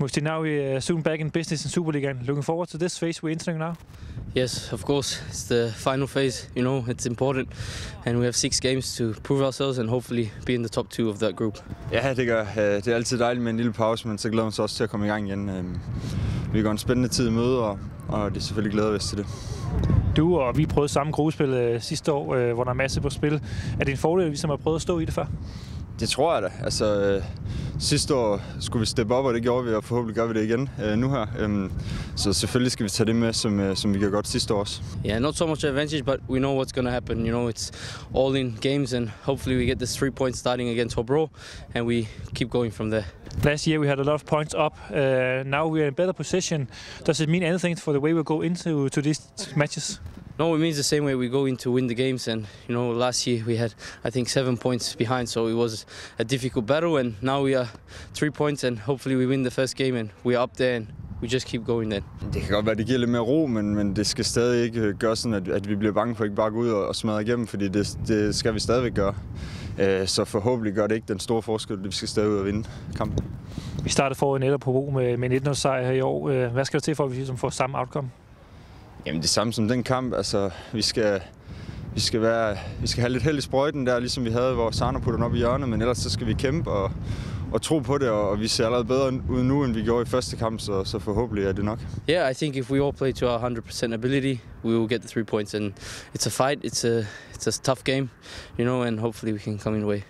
Agustin, now we're uh, soon back in business in Superliga. Looking forward to this phase we're entering now? Yes, of course. It's the final phase, you know, it's important. And we have six games to prove ourselves and hopefully be in the top two of that group. Ja, det gør. Øh, Det er altid dejligt med en lille pause, men så glæder man sig også til at komme i gang igen. Øhm, Vi går en spændende tid i møde, og, og det er selvfølgelig glæder vi os til det. Du og vi prøvede samme gruppespil øh, sidste år, øh, hvor der er masse på spil. Er det en fordel, at vi som har prøvet at stå i det før? Det tror jeg da. Altså, øh, sidste år skulle vi steppe op, og det gjorde vi, og forhåbentlig gør vi det igen øh, nu her. Øhm, så selvfølgelig skal vi tage det med, som, øh, som vi gjorde godt sidste år også. Yeah, not so much advantage, but we know what's going to happen. You know, it's all in games, and hopefully we get this three points starting against Hobro, and we keep going from there. Last year we had a lot of points up. Uh, now we are in better position. Does it mean anything for the way we go into to these matches? No, it means the same way we go in to win the games. And you know, last year we had, I think, seven points behind, so it was a difficult battle. And now we are three points, and hopefully we win the first game, and we are up there, and we just keep going then. Det kan godt være, at det giver lidt mere ro, men, men det skal stadig ikke øh, gøre sådan, at, at vi bliver bange for ikke bare at gå ud og, og smadre igennem, fordi det, det skal vi stadigvæk gøre. Øh, Så forhåbentlig gør det ikke den store forskel. Vi skal stadig ud og vinde kampen. Vi startede for netop på Ro med, med 19 sejr her i år. Øh, Hvad skal der til for, at vi ligesom får samme outcome? Jamen det samme som den kamp. Altså, vi skal, vi skal, være, vi skal have lidt held i sprøjten der, ligesom vi havde, hvor Sarno putter den op i hjørnet, men ellers så skal vi kæmpe og, og tro på det, og, og vi ser allerede bedre ud nu, end vi gjorde i første kamp, så, så forhåbentlig er det nok. Yeah, I think if we all play to our 100% ability, we will get the three points. And it's a fight. It's a it's a tough game, you know, and hopefully we can come in away.